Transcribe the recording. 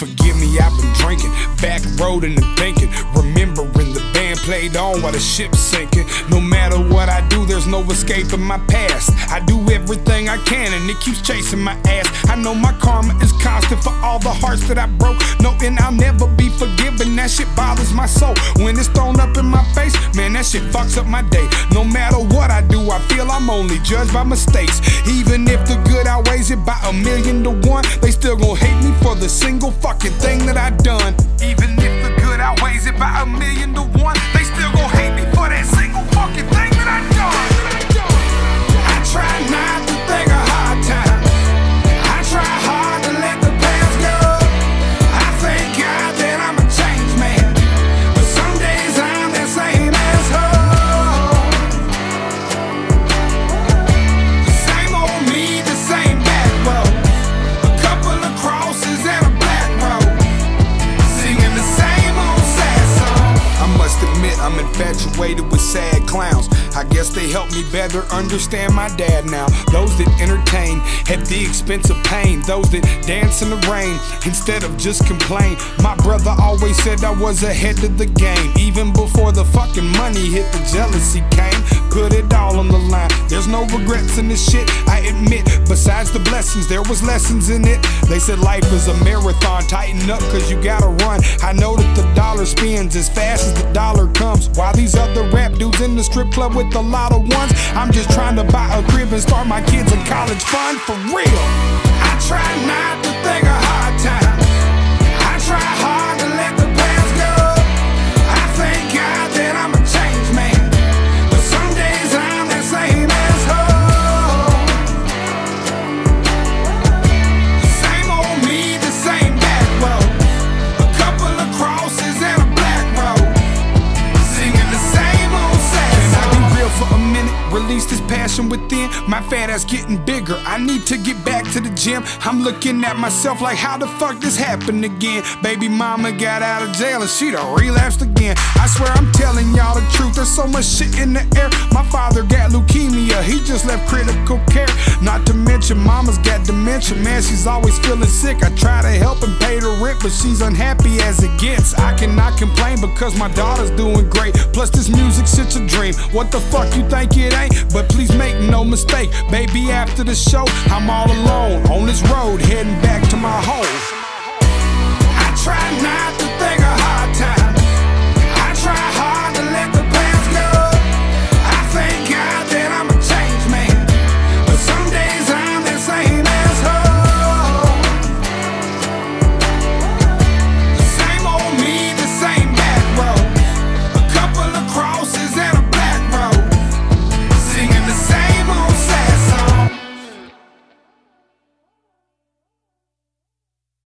Forgive me, I've been drinking, back roading and thinking, remembering the band played on while the ship's sinking. No matter what I do, there's no escape escaping my past. I do everything I can and it keeps chasing my ass. I know my karma is constant for all the hearts that I broke. Knowing I'll never be forgiven, that shit bothers my soul. When it's thrown up in my face, man, that shit fucks up my day. No matter what I do, I feel I'm only judged by mistakes. Even if the good outweighs it by a million to one, the single fucking thing that I done. Even if the good outweighs it by a million to one, I'm with sad clowns. I guess they help me better understand my dad now. Those that entertain at the expense of pain. Those that dance in the rain instead of just complain. My brother always said I was ahead of the game. Even before the fucking money hit, the jealousy came. Put it all on the line. There's no regrets in this shit, I admit. Besides the blessings, there was lessons in it. They said life is a marathon. Tighten up, cause you gotta run. I know that the dollar spins as fast as the dollar comes. While these other rap dudes in the strip club with a lot of ones, I'm just trying to buy a crib and start my kids in college fund for real. I try not to think of hard passion within. My fat ass getting bigger. I need to get back to the gym. I'm looking at myself like, how the fuck this happened again? Baby mama got out of jail and she done relapsed again. I swear I'm telling y'all the truth. There's so much shit in the air. My father got leukemia. He just left critical care. Not to mention, mama's got dementia. Man, she's always feeling sick. I try to help and pay the rent, but she's unhappy as it gets. I cannot complain because my daughter's doing great. Plus, this music shit's a dream. What the fuck you think it ain't? But please make no mistake, baby. After the show, I'm all alone on this road,